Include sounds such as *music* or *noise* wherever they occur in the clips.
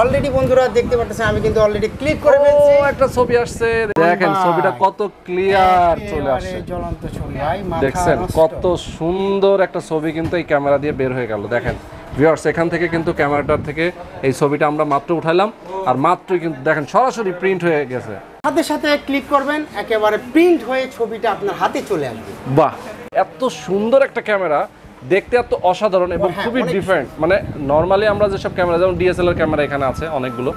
Already বন্ধুরা দেখতে পাচ্ছেন আমি কিন্তু অলরেডি ক্লিক করে ফেলছি। ও একটা ছবি আসছে। দেখেন ছবিটা কত ক্লিয়ার চলে আসছে। জ্বলন্ত ছবি ভাই দেখছেন কত সুন্দর একটা ছবি কিন্তু এই ক্যামেরা দিয়ে বের হয়ে গেল। দেখেন ভিউয়ার্স এখান থেকে কিন্তু ক্যামেরাটার থেকে এই ছবিটা আমরা মাত্র উঠাইলাম। আর মাত্র কিন্তু দেখেন সরাসরি প্রিন্ট হয়ে গেছে। সাথে সাথে ক্লিক করবেন একেবারে প্রিন্ট হয়ে ছবিটা আপনার হাতে চলে আসবে। বাহ এত সুন্দর একটা ক্যামেরা। দেখতে এত অসাধারণ এবং হ্যাঁ, খুবই ডিফারেন্ট মানে নর্মালি আমরা যেসব ক্যামেরা যেমন ডিএসএলআর ক্যামেরা এখানে আছে অনেকগুলো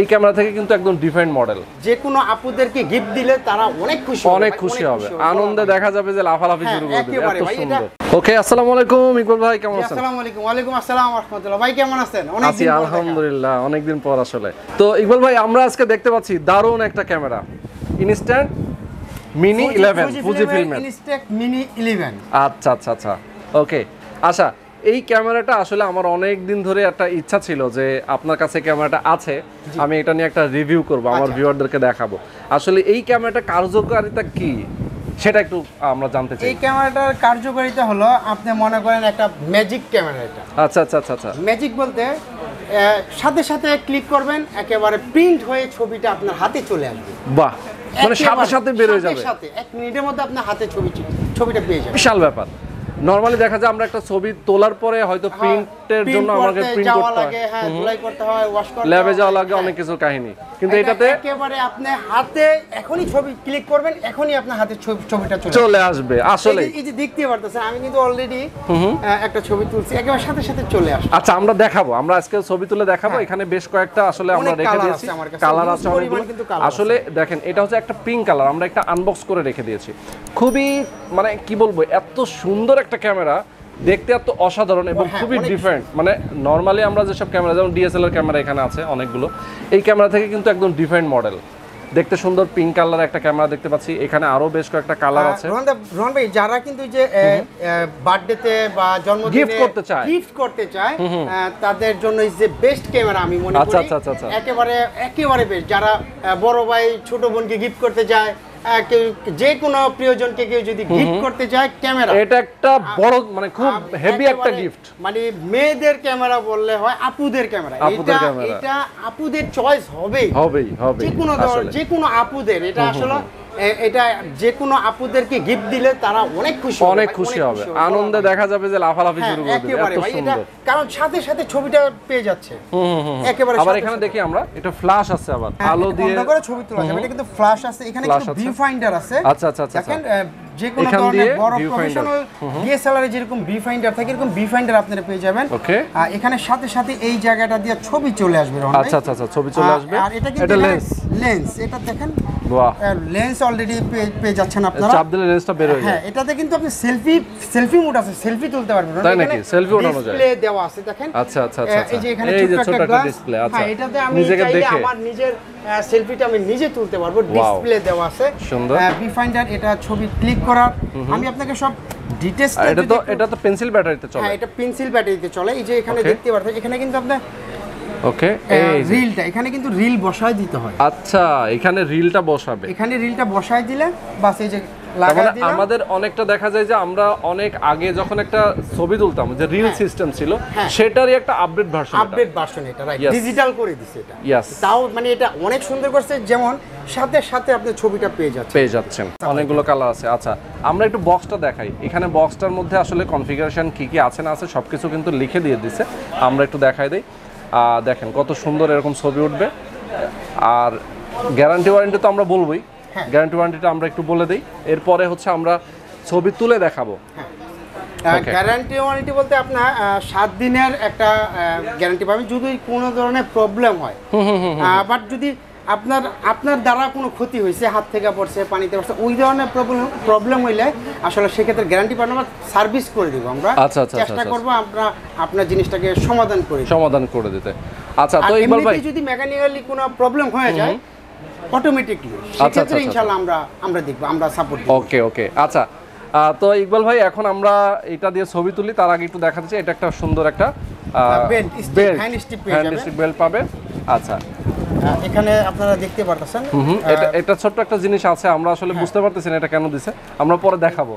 এই ক্যামেরা থেকে কিন্তু একদম ডিফারেন্ট মডেল যে কোনো আপুদেরকে গিফট দিলে তারা অনেক খুশি হবে অনেক খুশি হবে। আনন্দে দেখা যাবে যে লাফালাফি হ্যাঁ, শুরু করে দিবে এত সুন্দর। ওকে আসসালামু আলাইকুম ইকবাল ভাই কেমন আছেন? আসসালামু আলাইকুম ওয়ালাইকুম আসসালাম রাহমাতুল্লাহ ভাই কেমন আছেন? অনেক আছি আলহামদুলিল্লাহ অনেকদিন পর আসলে। তো ইকবাল ভাই আমরা আজকে দেখতে পাচ্ছি দারুণ একটা camera. Instant mini eleven Fuji ফিল্মের ইনস্টেক মিনি 11 আচ্ছা আচ্ছা আচ্ছা। ওকে আচ্ছা এই ক্যামেরাটা আসলে আমার অনেক দিন ধরে একটা ইচ্ছা ছিল যে আপনার কাছে ক্যামেরাটা আছে আমি এটা নিয়ে একটা রিভিউ করব আমার আচ্ছা। ভিউয়ারদেরকে দেখাবো। আসলে এই ক্যামেরাটা কার্যকারিতা কি? সেটা একটু আমরা জানতে চাই। এই ক্যামেরাটার কার্যকারিতা হলো আপনি মনে করেন একটা ম্যাজিক ক্যামেরা এটা। আচ্ছা আচ্ছা আচ্ছা আচ্ছা। ম্যাজিক বলতে সাথে সাথে ক্লিক করবেন একেবারে প্রিন্ট হয়ে ছবিটা আপনার হাতে চলে আসবে। বাহ মানে সাথে সাথে বের হয়ে যাবে। সাথে সাথে এক মিনিটের মধ্যে আপনার হাতে ছবি ছবিটা পেয়ে যাবেন বিশাল ব্যাপার। নরমালি দেখা যায় আমরা একটা ছবি তোলার পরে হয়তো প্রিন্টের জন্য আমাকে প্রিন্ট করতে হয়। হ্যাঁ ধুলাই করতে হয় ওয়াশ করতে ল্যাবে যাওয়া লাগে হ্যাঁ। অনেক কিছু কাহিনী। কিন্তু এটাতে একেবারে আপনি হাতে এখনই ছবি ক্লিক করবেন এখনই আপনার হাতে ছবিটা চলে চলে আসবে। আসলে এই যে- দেখতে পারতেছেন আমি কিন্তু অলরেডি একটা ছবি তুলছি একেবারে সাথে সাথে চলে আসছে আচ্ছা আমরা দেখাবো। আমরা আজকে ছবি তুলে দেখাবো। এখানে বেশ কয়েকটা আসলে আমরা হ্যাঁ। রেখে দিয়েছি। কালার আছে অনেকগুলো। কিন্তু আসলে দেখেন এটা হচ্ছে একটা পিঙ্ক কালার আমরা একটা আনবক্স করে রেখে দিয়েছি। খুবই মানে কি বলব এত সুন্দর একটা ক্যামেরা দেখতে এত অসাধারণ এবং হ্যাঁ, খুবই ডিফারেন্ট মানে নর্মালি আমরা যেসব ক্যামেরা যেমন ডিএসএলআর ক্যামেরা এখানে আছে অনেকগুলো এই ক্যামেরা থেকে কিন্তু একদম ডিফারেন্ট মডেল দেখতে সুন্দর পিঙ্ক কালার একটা ক্যামেরা দেখতে পাচ্ছি। এখানে আরও বেশ কয়েকটা কালার আছে। ভাই যারা কিন্তু যে বার্থডেতে বা জন্মদিনে গিফট করতে চায়। গিফট করতে চায় তাদের জন্য ইজ যে বেস্ট ক্যামেরা আমি মনে আচ্ছা, করি আচ্ছা, আচ্ছা, আচ্ছা। একেবারে একেবারে বেস্ট যারা বড় ভাই ছোট বোনকে গিফট করতে কেউ যে কোনো প্রিয়জনকে কেউ যদি গিফট করতে চায় ক্যামেরা এটা একটা বড় মানে খুব হেভি একটা গিফট মানে মেয়েদের ক্যামেরা বললে হয় আপুদের ক্যামেরা আপুদের এটা এটা আপুদের চয়েস হবেই। হবেই হবে যে কোনো যে কোনো আপুদের। এটা আসলে এটা যে কোনো আপুদেরকে গিফট দিলে তারা অনেক খুশি অনেক খুশি হবে। আনন্দে দেখা যাবে যে লাফালাফি হ্যাঁ, শুরু করে দিবে। একেবারে এত সুন্দর। কারণ সাথে সাথে ছবিটা পেয়ে যাচ্ছে। একেবারে আবার এখানে দেখি আমরা এটা ফ্ল্যাশ আছে আবার। হ্যাঁ, আলো দিয়ে বন্ধ করে ছবি তোলা যাবে। এটা কিন্তু ফ্ল্যাশ আছে। এখানে কিন্তু। ভিউ ফাইন্ডার আছে। আচ্ছা, আচ্ছা, আচ্ছা, আহ, যে কোনো ধরনের বড় প্রফেশনাল ডিএসএলআর যেরকম ভি ফাইন্ডার থাকে এরকম ভি ফাইন্ডার আপনারা পেয়ে যাবেন. আর এখানে সাথে সাথে এই জায়গাটা দিয়ে ছবি চলে আসবে আচ্ছা আচ্ছা আচ্ছা ছবি চলে আসবে। আর এটা কিন্তু লেন্স লেন্স এটা দেখেন। বাহ। লেন্স অলরেডি পেয়ে যাচ্ছেন আপনারা। চাপ দিলে লেন্সটা বের হয়ে হ্যাঁ এটাতে কিন্তু আপনি সেলফি সেলফি মোড আছে সেলফি তুলতে পারবেন। তাই নাকি? Selfie ওঠানো যায়? ডিসপ্লে দেওয়া আছে দেখেন। আচ্ছা, আচ্ছা, আচ্ছা, এই যে এখানে যে ছোট্ট ছোট একটা display, আচ্ছা। হ্যাঁ এটাতে আমি নিজেকে দেখে? আমার নিজের সেলফিটা আমি নিজে তুলতে পারব ডিসপ্লে দেওয়া আছে। সুন্দর। বি ফাইন্ডার এটা ছবি ক্লিক করার আমি আপনাকে সব ডিটেইলস এটা তো এটা তো পেন্সিল ব্যাটারিতে চলে। হ্যাঁ এটা পেন্সিল ব্যাটারিতে চলে। এই যে এখানে দেখতে পাচ্ছেন এখানে কিন্তু আপনি ওকে এই রিলটা এখানে কিন্তু রিল বসায় দিতে হয়। আচ্ছা এখানে রিলটা বসাবে। এখানে রিলটা বসায় দিলে বাস এই যে মানে আমাদের অনেকটা দেখা যায় যে আমরা অনেক আগে যখন একটা ছবি তুলতাম যে রিল সিস্টেম ছিল হ্যাঁ। সেটারই একটা আপডেট ভার্সন আপডেট ভার্সন এটা রাইট ডিজিটাল করে দিছে এটা। তাও মানে এটা অনেক সুন্দর করছে যেমন সাথে সাথে আপনি ছবিটা পেয়ে যাচ্ছেন। পেয়ে যাচ্ছেন। অনেকগুলো কালার আছে। আচ্ছা আমরা একটু বক্সটা দেখাই। এখানে বক্সটার মধ্যে আসলে কনফিগারেশন কি কি আছে না আছে সবকিছু কিন্তু লিখে দিয়ে দিছে। আমরা একটু দেখাই দিই। আহ, দেখেন কত সুন্দর এরকম ছবি উঠবে। আর গ্যারান্টি ওয়ারেন্টি তো আমরা বলবোই। হ্যাঁ। গ্যারান্টি ওয়ারেন্টিটা আমরা একটু বলে দিই। এরপরে হচ্ছে আমরা ছবি তুলে দেখাবো। গ্যারান্টি ওয়ারেন্টি বলতে আপনার সাত দিনের একটা গ্যারান্টি পাবেন। যদি কোনো ধরনের প্রবলেম হয় বাট যদি আপনার আপনার দ্বারা কোনো ক্ষতি হয়েছে হাত থেকে পড়ছে পানিতে পড়ছে ওই ধরনের প্রবলেম প্রবলেম হইলে আসলে সেক্ষেত্রে গ্যারান্টি পাবেন আমরা সার্ভিস করে দিব আমরা। আচ্ছা, আচ্ছা, চেষ্টা আচ্ছা, করব আমরা আপনার জিনিসটাকে সমাধান করে সমাধান করে দিতে। আচ্ছা তো যদি মেকানিক্যালি কোনো প্রবলেম হয়ে যায় অটোমেটিকলি আচ্ছা, সেক্ষেত্রে আচ্ছা। ইনশাল্লাহ আমরা আমরা দেখব আমরা সাপোর্ট দিব। ওকে ওকে আচ্ছা তো ইকবাল ভাই এখন আমরা এটা দিয়ে ছবি তুলি তার আগে একটু দেখাতে চাই এটা একটা সুন্দর একটা যাবেন। বেল্ট পাবে। আচ্ছা। এখানে আপনারা দেখতে পারতেছেন। এটা এটা ছোট্ট একটা জিনিস আছে আমরা আসলে হ্যাঁ। বুঝতে পারতেছি না এটা কেন দিছে আমরা পরে দেখাবো।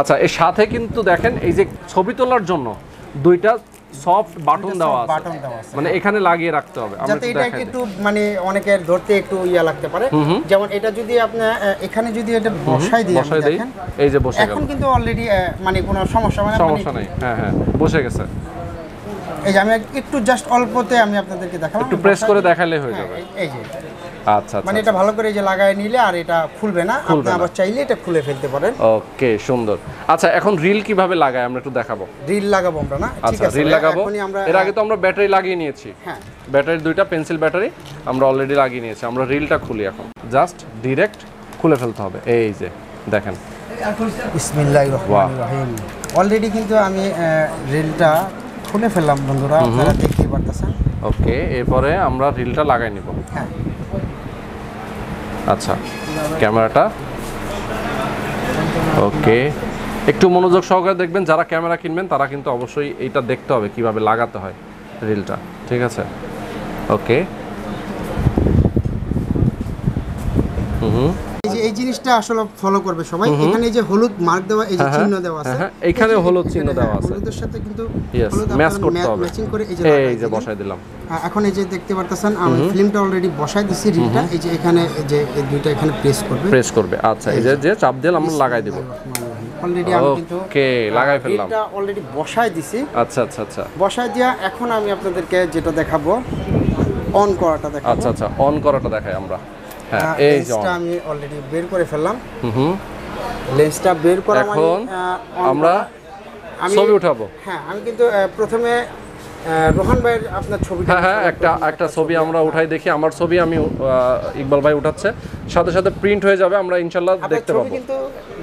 আচ্ছা এর সাথে কিন্তু দেখেন এই যে ছবি তোলার জন্য দুইটা সফট বাটন দেওয়া আছে। মানে এখানে লাগিয়ে রাখতে হবে যাতে এটা একটু মানে অনেকের ধরতে একটু ইয়া লাগতে পারে। যেমন এটা যদি আপনি এখানে যদি এটা বসাই দিই বসাই দেই এই যে বসে গেল। এখন কিন্তু অলরেডি মানে কোনো সমস্যা মানে সমস্যা নেই হ্যাঁ হ্যাঁ বসে গেছে। এই যে আমি একটু জাস্ট অল্পতে আমি আপনাদেরকে দেখালাম একটু প্রেস করে দেখালে হয়ে হ্যাঁ, যাবে। এই- যে। আচ্ছা মানে আচ্ছা। এটা ভালো করে এই যে লাগায় নিলে আর এটা খুলবে না। আপনি আবার চাইলে এটা খুলে ফেলতে পারেন। ওকে সুন্দর। আচ্ছা এখন রিল কীভাবে লাগায় আমরা একটু দেখাবো? রিল লাগাবো আমরা না? ঠিক আচ্ছা আছে রিল লাগাবো। আমরা এর আগে তো আমরা ব্যাটারি লাগিয়ে নিয়েছি। হ্যাঁ। ব্যাটারি দুইটা পেন্সিল ব্যাটারি আমরা অলরেডি লাগিয়ে নিয়েছি। আমরা রিলটা খুলি এখন। জাস্ট ডিরেক্ট খুলে ফেলতে হবে। এই যে দেখেন। বিসমিল্লাহির রহমানির রহিম। অলরেডি কিন্তু আমি রিলটা খুলে ফেললাম বন্ধুরা আপনারা দেখতে পারতেছেন। ওকে এরপরে আমরা রিলটা লাগাই নিব। হ্যাঁ। আচ্ছা ক্যামেরাটা। ওকে একটু মনোযোগ সহকারে দেখবেন যারা ক্যামেরা কিনবেন তারা কিন্তু অবশ্যই এইটা দেখতে হবে কীভাবে লাগাতে হয় রিলটা ঠিক আছে? ওকে হুম এই যে এই জিনিসটা আসলে ফলো করবে সবাই। এখানে এই যে হলুদ মার্ক দেওয়া এই যে হ্যাঁ, চিহ্ন দেওয়া আছে হ্যাঁ, হ্যাঁ, যে হলুদ চিহ্ন দেওয়া হ্যাঁ, আছে। হলুদের সাথে কিন্তু ম্যাচ করতে হবে। ম্যাচিং করে এই যে এই যে। বসাই দিলাম। হ্যাঁ, এখন এই যে দেখতে পারতেছেন আমি ফিল্মটা অলরেডি বসাই দিছি রিলটা। এই যে এখানে এই যে এই দুইটা এখানে প্রেস করবে। প্রেস করবে। আচ্ছা এই যে যে চাপ দিলে আমরা লাগাই দেব। অলরেডি আমি কিন্তু ওকে লাগাই ফেললাম। রিলটা অলরেডি বসাই দিছি। আচ্ছা আচ্ছা আচ্ছা। বসাই দিয়া এখন আমি আপনাদেরকে যেটা দেখাবো অন করাটা দেখাবো। আচ্ছা আচ্ছা অন করাটা দেখাই আমরা। হ্যাঁ এই যে আমি অলরেডি বের করে ফেললাম। হুম হুম। লেন্সটা বের করা মানে এখন আহ, on আমরা ছবি উঠাবো। হ্যাঁ আমি কিন্তু আহ, প্রথমে রোহান ভাইয়ের আপনার ছবিটা হ্যাঁ হ্যাঁ একটা একটা ছবি আমরা উঠাই দেখি। আমার ছবি আমি ইকবাল ভাই উঠাচ্ছে। সাথে সাথে প্রিন্ট হয়ে যাবে আমরা ইনশাল্লাহ দেখতে পাবো। কিন্তু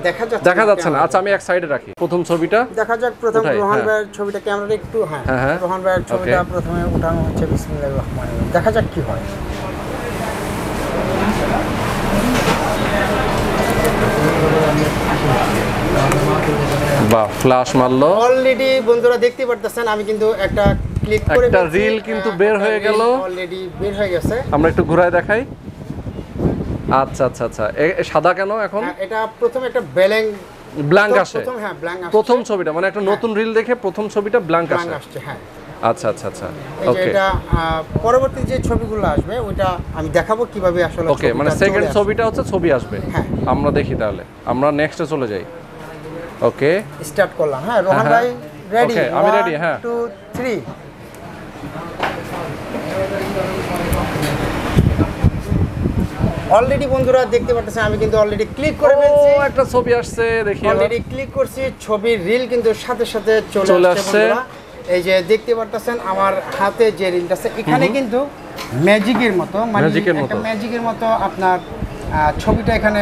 দেখা যাচ্ছে দেখা যাচ্ছে না। আচ্ছা আমি এক সাইডে রাখি। প্রথম ছবিটা দেখা যাক প্রথম রোহান হ্যাঁ। ভাইয়ের ছবিটা ক্যামেরাটা একটু হ্যাঁ হ্যাঁ, হ্যাঁ। রোহান ভাইয়ের ছবিটা প্রথমে উঠানো হচ্ছে বিসমিল্লাহির রহমানির রহিম। দেখা যাক কি হয় বা ফ্ল্যাশ মারলো। অলরেডি বন্ধুরা দেখতে পারতেছেন আমি কিন্তু একটা ক্লিক করে একটা reel কিন্তু বের হয়ে গেল। অলরেডি বের হয়ে গেছে। আমরা একটু ঘুরায় দেখাই। আচ্ছা আচ্ছা আচ্ছা। সাদা কেন এখন? হ্যাঁ, এটা প্রথমে একটা ব্যালেং ব্ল্যাঙ্ক আসে। প্রথম হ্যাঁ ব্ল্যাঙ্ক আসছে। প্রথম ছবিটা মানে একটা নতুন রিল দেখে প্রথম ছবিটা ব্ল্যাঙ্ক আসে। আসছে হ্যাঁ। আচ্ছা আচ্ছা আচ্ছা। ওকে এটা পরবর্তী যে ছবিগুলো আসবে ওইটা আমি দেখাবো কীভাবে আসলে ওকে মানে সেকেন্ড ছবিটা হচ্ছে ছবি আসবে। হ্যাঁ। আমরা দেখি তাহলে। আমরা নেক্সটে চলে যাই। ওকে স্টার্ট করলাম হ্যাঁ রোহান হ্যাঁ, ভাই রেডি আমি ready, হ্যাঁ। টু থ্রি অলরেডি বন্ধুরা দেখতে পাচ্ছেন আমি কিন্তু অলরেডি ক্লিক করে ফেলছি। ও একটা ছবি আসছে দেখি অলরেডি ক্লিক করছি ছবির রিল কিন্তু সাথে সাথে চলে আসছে। এই যে দেখতে পারতেছেন আমার হাতে যে রিলটা আছে এখানে কিন্তু ম্যাজিকের মতো মানে। ম্যাজিকের মতো। আপনার ছবিটা এখানে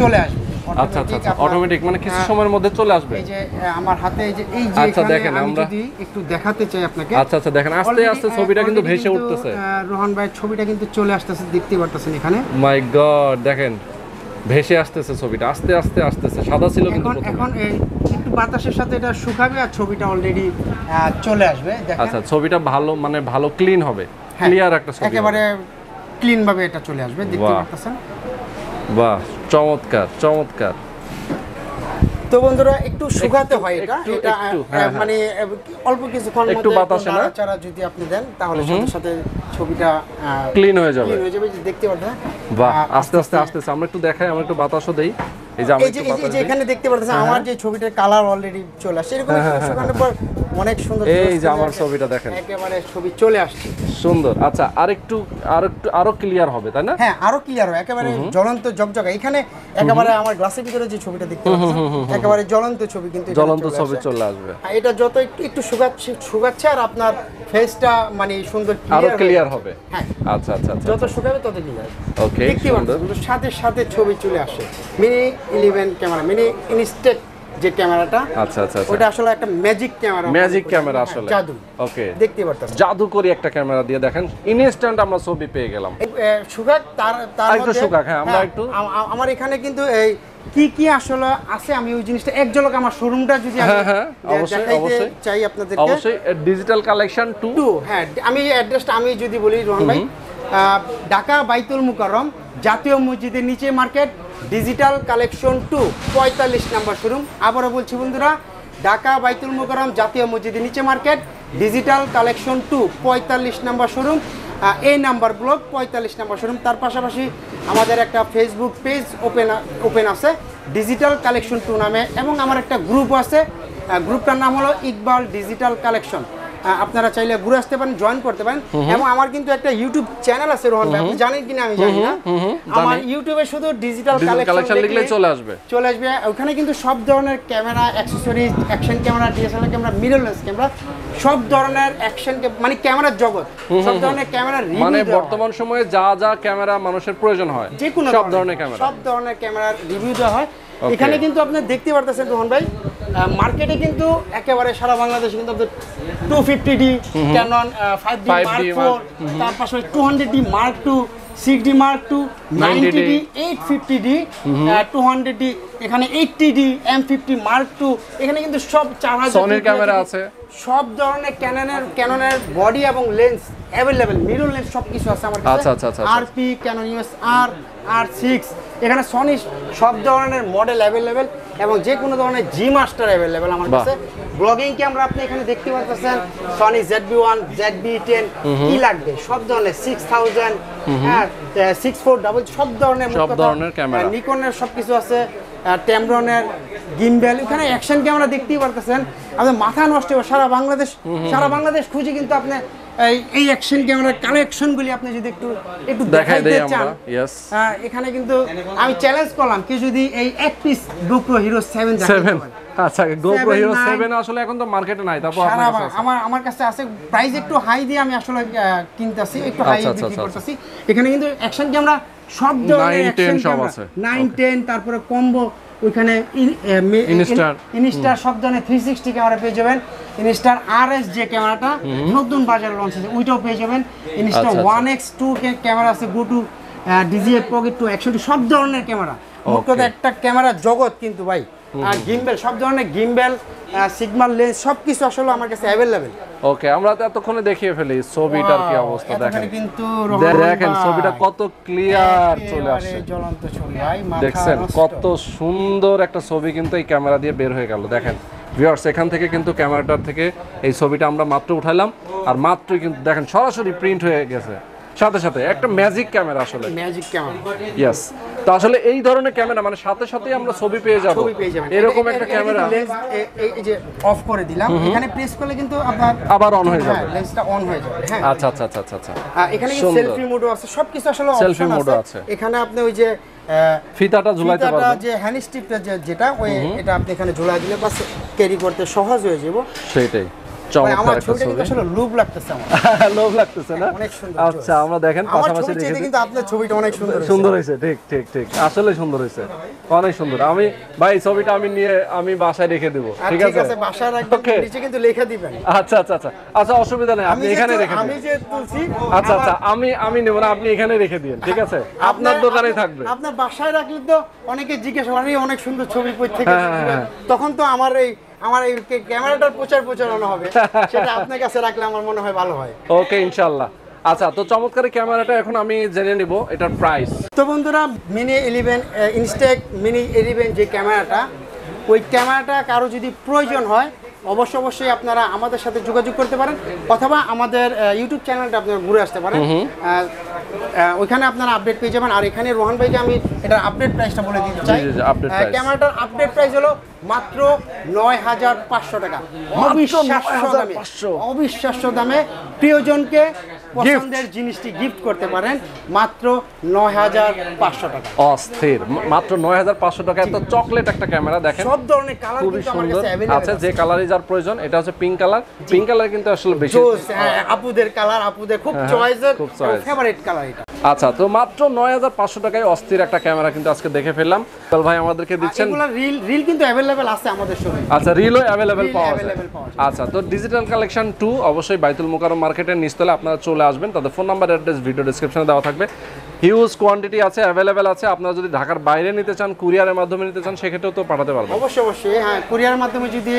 চলে আসবে। আচ্ছা আচ্ছা Automatic আচ্ছা অটোমেটিক মানে কিছু সময়ের মধ্যে চলে আসবে? এই যে আমার হাতে এই যে এই যে আচ্ছা, দেখেন, আমরা- যদি একটু দেখাতে চাই আপনাকে আচ্ছা আচ্ছা দেখেন আস্তে আস্তে ছবিটা কিন্তু ভেসে উঠতেছে। রোহন ভাইয়ের ছবিটা কিন্তু চলে আসতেছে দেখতে পারতেছেন এখানে। মাই গড দেখেন ভেসে আসতেছে ছবিটা আস্তে আস্তে আসতেছে সাদা ছিল কিন্তু এখন একটু বাতাসের সাথে এটা শুকাবে আর ছবিটা অলরেডি চলে আসবে দেখেন। আচ্ছা ছবিটা ভালো মানে ভালো ক্লিন হবে হ্যাঁ, ক্লিয়ার একটা ছবি একেবারে ক্লিন ভাবে এটা চলে আসবে দেখতে। পারতেছেন? বাহ। চমৎকার চমৎকার। তো বন্ধুরা একটু শুকাতে হয় এটা। এটা হ্যাঁ, মানে অল্প কিছুক্ষণ একটু বাতাসে না? চারা যদি আপনি দেন তাহলে সাথে সাথে ছবিটা ক্লিন হয়ে যাবে। ক্লিন হয়ে যাবে। দেখতে পারবেন বাহ আস্তে আস্তে আস্তে আস্তে। আমরা একটু দেখাই আমরা একটু বাতাসও দেই। এই যে এই যে। এখানে দেখতে পাচ্ছেন আমার যে ছবিটার কালার অলরেডি চলে আসছে। এরকম শুকানোর পর অনেক সুন্দর এই যে আমার ছবিটা দেখেন। একেবারে ছবি চলে আসছে। সুন্দর। আচ্ছা আরেকটু আরেকটু আরও ক্লিয়ার হবে তাই না? হ্যাঁ আরও ক্লিয়ার হয় একেবারে জ্বলন্ত জগজগা এখানে একেবারে আমার গ্লাসের ভিতরে যে ছবিটা দেখতে পাচ্ছেন একেবারে জ্বলন্ত ছবি কিন্তু জ্বলন্ত ছবি চলে আসবে। এটা যত একটু একটু শুকাচ্ছে শুকাচ্ছে আর আপনার ফেসটা মানে সুন্দর আরও ক্লিয়ার হবে। হ্যাঁ। আচ্ছা আচ্ছা আচ্ছা। যত শুকাবে তত ক্লিয়ার ওকে দেখতে সুন্দর। সাথে সাথে ছবি চলে আসে mini eleven camera mini Instax যে ক্যামেরাটা আচ্ছা আচ্ছা আচ্ছা। ওটা আসলে একটা ম্যাজিক ক্যামেরা। ম্যাজিক ক্যামেরা আসলে। হ্যাঁ, জাদু। ওকে দেখতে পারতাম। জাদু করি একটা ক্যামেরা দিয়ে দেখেন ইনস্ট্যান্ট আমরা ছবি পেয়ে গেলাম। সুগার তার তার মধ্যে- শুকাক, হ্যাঁ, আমরা হ্যাঁ, একটু- আমার এখানে কিন্তু এই কি কি আসলে আছে আমি ওই জিনিসটা এক ঝলক আমার শোরুমটা যদি আমি হ্যাঁ, হ্যাঁ, অবশ্যই, অবশ্যই। চাই আপনাদেরকে। অবশ্যই ডিজিটাল কালেকশন টু টু হ্যাঁ আমি অ্যাড্রেসটা আমি যদি বলি রোহন ভাই ঢাকা বাইতুল মুকাররম জাতীয় মসজিদের নিচে মার্কেট ডিজিটাল কালেকশন টু পঁয়তাল্লিশ নাম্বার শোরুম আবারও বলছি বন্ধুরা, ঢাকা বাইতুল মুকাররম জাতীয় মসজিদের নিচে মার্কেট ডিজিটাল কালেকশন টু পঁয়তাল্লিশ নাম্বার শোরুম এই নাম্বার ব্লক পঁয়তাল্লিশ নাম্বার শোরুম তার পাশাপাশি আমাদের একটা ফেসবুক পেজ ওপেন ওপেন আছে ডিজিটাল কালেকশন টু নামে, এবং আমার একটা গ্রুপ আছে। গ্রুপটার নাম হলো ইকবাল ডিজিটাল কালেকশন আপনারা চাইলে ঘুরে আসতে পারেন জয়েন করতে পারেন। এবং আমার কিন্তু একটা ইউটিউব চ্যানেল আছে রোহন ভাই। আপনি জানেন কিনা আমি জানি না। আমার ইউটিউবে শুধু ডিজিটাল কালেকশন লিখলেই চলে আসবে। চলে আসবে। ওখানে কিন্তু সব ধরনের camera accessories action camera DSLR camera mirrorless camera সব ধরনের অ্যাকশন মানে ক্যামেরার জগৎ। সব ধরনের ক্যামেরা মানে বর্তমান সময়ে যা যা ক্যামেরা মানুষের প্রয়োজন হয় যে কোনো সব ধরনের ক্যামেরা সব ধরনের ক্যামেরার রিভিউ দেওয়া হয়। এখানে কিন্তু আপনি দেখতে পারতেছেন রোহন ভাই মার্কেটে কিন্তু একেবারে সারা বাংলাদেশে কিন্তু আপনার two fifty D Canon five D Mark four তার পাশে two hundred D Mark two six D Mark two ninety D eight fifty D two hundred D এখানে eighty D M fifty mark two এখানে কিন্তু সব চার হাজার camera আছে। সব ধরনের ক্যাননের ক্যাননের বডি এবং লেন্স অ্যাভেলেবেল মিরর লেন্স সব কিছু আছে আমার কাছে। আচ্ছা, আচ্ছা, আচ্ছা। RP Canon US R R six এখানে সনি সব ধরনের মডেল অ্যাভেলেবেল এবং যে কোনো ধরনের জি মাস্টার অ্যাভেলেবেল আমার কাছে। ব্লগিং ক্যামেরা আপনি এখানে দেখতে পাচ্ছেন Sony Z B one Z B ten কি লাগবে? সব ধরনের সিক্স থাউজেন্ড হ্যাঁ সিক্স ফোর ডাবল সব ধরনের সব ধরনের camera। নিকনের সব কিছু আছে টেমরনের গিম্বেল এখানে অ্যাকশন ক্যামেরা দেখতেই পারতেছেন। আপনার মাথা নষ্ট হবে সারা বাংলাদেশ সারা বাংলাদেশ খুঁজে কিন্তু আপনি এই অ্যাকশন ক্যামেরার কালেকশনগুলি আপনি যদি একটু একটু দেখাইতে চান আমরা হ্যাঁ, এখানে কিন্তু আমি চ্যালেঞ্জ করলাম কি যদি এই এক পিস GoPro Hero 7 সেভেন আচ্ছা গোপ্রো Seven, হিরো nine। আসলে এখন তো মার্কেটে নাই তারপর আপনার কাছে আছে। আমার আমার কাছে আছে প্রাইস একটু হাই দিয়ে আমি আসলে কিনতেছি একটু হাই আচ্ছা, আচ্ছা, বিক্রি আচ্ছা, করতেছি। এখানে কিন্তু অ্যাকশন ক্যামেরা সব ধরনের অ্যাকশন 10 সব ক্যামেরা আছে। 9 10 তারপরে কম্বো ওইখানে Instar। ইনস্টার সব ধরনের 360 ক্যামেরা পেয়ে যাবেন। ইনস্টার আরএস যে ক্যামেরাটা নতুন বাজারে লঞ্চ হয়েছে ওইটাও পেয়ে যাবেন। Insta one X two camera আছে go two DJI pocket two একশো সব ধরনের ক্যামেরা একটা ক্যামেরা জগৎ কিন্তু ভাই। আর গিম্বেল সব ধরনের গিম্বেল সিগমার লেন্স সব কিছু আসলে আমার কাছে অ্যাভেলেবেল ওকে আমরা তো এতক্ষণে দেখিয়ে ফেলি ছবিটার কি অবস্থা দেখেন। কিন্তু দেখেন ছবিটা কত ক্লিয়ার চলে আসছে। জ্বলন্ত ছবি দেখছেন কত সুন্দর একটা ছবি কিন্তু এই ক্যামেরা দিয়ে বের হয়ে গেল দেখেন। ভিউয়ার্স এখান থেকে কিন্তু ক্যামেরাটার থেকে এই ছবিটা আমরা মাত্র উঠাইলাম আর মাত্রই কিন্তু দেখেন সরাসরি প্রিন্ট হয়ে গেছে। সাথে সাথে একটা ম্যাজিক ক্যামেরা আসলে। ম্যাজিক ক্যামেরা ইয়েস তো আসলে এই ধরনের ক্যামেরা মানে সাথে সাথে আমরা ছবি পেয়ে যাব। ছবি পেয়ে যাবেন। এরকম একটা ক্যামেরা এই যে অফ করে দিলাম। এখানে প্রেস করলে কিন্তু আপনার আবার অন হয়ে যাবে। হ্যাঁ লেন্সটা অন হয়ে যাবে। হ্যাঁ। আচ্ছা আচ্ছা আচ্ছা আচ্ছা আচ্ছা। এখানে। সেলফি মোডও আছে। সবকিছু আসলে Selfie option mode ও আছে। এখানে আপনি ওই যে ফিতাটা ঝুলাইতে পারবেন। যে হ্যান্ড স্টিপটা যেটা ওই এটা আপনি এখানে ঝুলাই দিলে বাস ক্যারি করতে সহজ হয়ে যাবে। সেটাই চমৎকার একটা ছবি। আসলে লুক লাগতেছে আমার। *laughs* লোভ লাগতেছে না? অনেক সুন্দর আচ্ছা আমরা দেখেন পাশাপাশি ছবির কিন্তু আপনার ছবিটা অনেক সুন্দর সুন্দর হয়েছে ঠিক ঠিক ঠিক। আসলে সুন্দর হয়েছে। অনেক সুন্দর। আমি ভাই ছবিটা আমি নিয়ে আমি বাসায় রেখে দেবো ঠিক ঠিক আছে? আছে বাসায় রাখবেন নিচে কিন্তু লেখা দিবেন। আচ্ছা আচ্ছা আচ্ছা। আচ্ছা অসুবিধা নেই আপনি এখানে রেখে আমি দিন যে তুলছি আচ্ছা আচ্ছা আমি আমি নেব না আপনি এখানে রেখে দিন ঠিক আছে? আপনার দোকানে থাকবে। আপনার বাসায় রাখলে তো অনেকে জিজ্ঞেস করে অনেক সুন্দর ছবি কই থেকে হ্যাঁ, হ্যাঁ, তখন তো আমার এই আমার এই ক্যামেরাটার প্রচার প্রচারণা হবে। সেটা আপনার কাছে রাখলে আমার মনে হয় ভালো হয়। ওকে ইনশাল্লাহ। আচ্ছা তো চমৎকার ক্যামেরাটা এখন আমি জেনে নিব এটার প্রাইস তো বন্ধুরা mini eleven Instax mini eleven যে ক্যামেরাটা ওই ক্যামেরাটা কারও যদি প্রয়োজন হয় অবশ্যই অবশ্যই আপনারা আমাদের সাথে যোগাযোগ করতে পারেন অথবা আমাদের ইউটিউব চ্যানেলটা আপনারা ঘুরে আসতে পারেন। ওইখানে আপনারা আপডেট পেয়ে যাবেন আর এখানে রোহান ভাইকে আমি এটার আপডেট প্রাইসটা বলে দিতে চাই। ক্যামেরাটার আপডেট প্রাইস হলো মাত্র নয় হাজার পাঁচশো টাকা। অবিশ্বাস্য দামে। 9,500 অবিশ্বাস্য দামে প্রিয়জনকে পছন্দের জিনিসটি গিফট করতে পারেন মাত্র নয় হাজার পাঁচশো টাকা। অস্থির। মাত্র নয় হাজার পাঁচশো টাকা। এত চকলেট একটা ক্যামেরা দেখেন। সব ধরনের কালার খুবই সুন্দর। আচ্ছা যে কালারই যার প্রয়োজন এটা হচ্ছে পিঙ্ক কালার পিঙ্ক কালার কিন্তু আসলে বেশি। হ্যাঁ, আপুদের কালার আপুদের খুব চয়েসের খুব চয়েস ফেভারিট কালার এটা। আচ্ছা তো মাত্র নয় হাজার পাঁচশো টাকায় অস্থির একটা ক্যামেরা কিন্তু আজকে দেখে ফেললাম। ভাই আমাদেরকে দিচ্ছেন? রিল রিল কিন্তু অ্যাভেলেবল আছে আমাদের শোরুমে আচ্ছা রিলও অ্যাভেলেবেল পাওয়া যায়। আচ্ছা তো ডিজিটাল কালেকশন টু অবশ্যই বাইতুল মোকারম মার্কেটের নিচতলে আপনারা চলে আসবেন। তাদের ফোন নাম্বার অ্যাড্রেস ভিডিও ডিসক্রিপশনে দেওয়া থাকবে। হিউজ কোয়ান্টিটি আছে অ্যাভেলেবেল আছে। আপনারা যদি ঢাকার বাইরে নিতে চান কুরিয়ারের মাধ্যমে নিতে চান সেক্ষেত্রেও তো পাঠাতে পারবেন। অবশ্যই অবশ্যই। হ্যাঁ কুরিয়ার মাধ্যমে যদি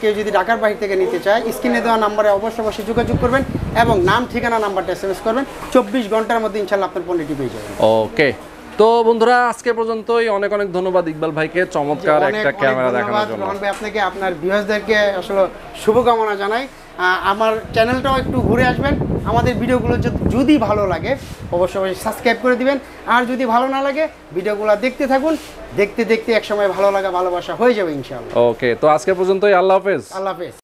কেউ যদি ঢাকার বাইরে থেকে নিতে চায় স্ক্রিনে দেওয়া নাম্বারে অবশ্যই অবশ্যই যোগাযোগ করবেন। এবং নাম ঠিকানা নাম্বারটা এস এম এস করবেন। চব্বিশ ঘণ্টার মধ্যে ইনশাল্লাহ আপনার পণ্যটি পেয়ে যাবেন। ওকে তো বন্ধুরা আজকে পর্যন্তই। অনেক অনেক ধন্যবাদ ইকবাল ভাইকে। চমৎকার একটা ক্যামেরা দেখানোর জন্য। আপনাকে আপনার ভিউয়ার্সদেরকে আসলে শুভকামনা জানাই। আমার চ্যানেলটাও একটু ঘুরে আসবেন। আমাদের ভিডিওগুলো যদি- যদি ভালো লাগে অবশ্যই অবশ্যই সাবস্ক্রাইব করে দিবেন। আর যদি ভালো না লাগে ভিডিওগুলো দেখতে থাকুন। দেখতে দেখতে একসময় ভালো লাগা ভালোবাসা হয়ে যাবে ইনশাআল্লাহ। ওকে তো আজকে পর্যন্তই। আল্লাহ হাফেজ। আল্লাহ হাফেজ।